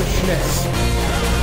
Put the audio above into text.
foolishness.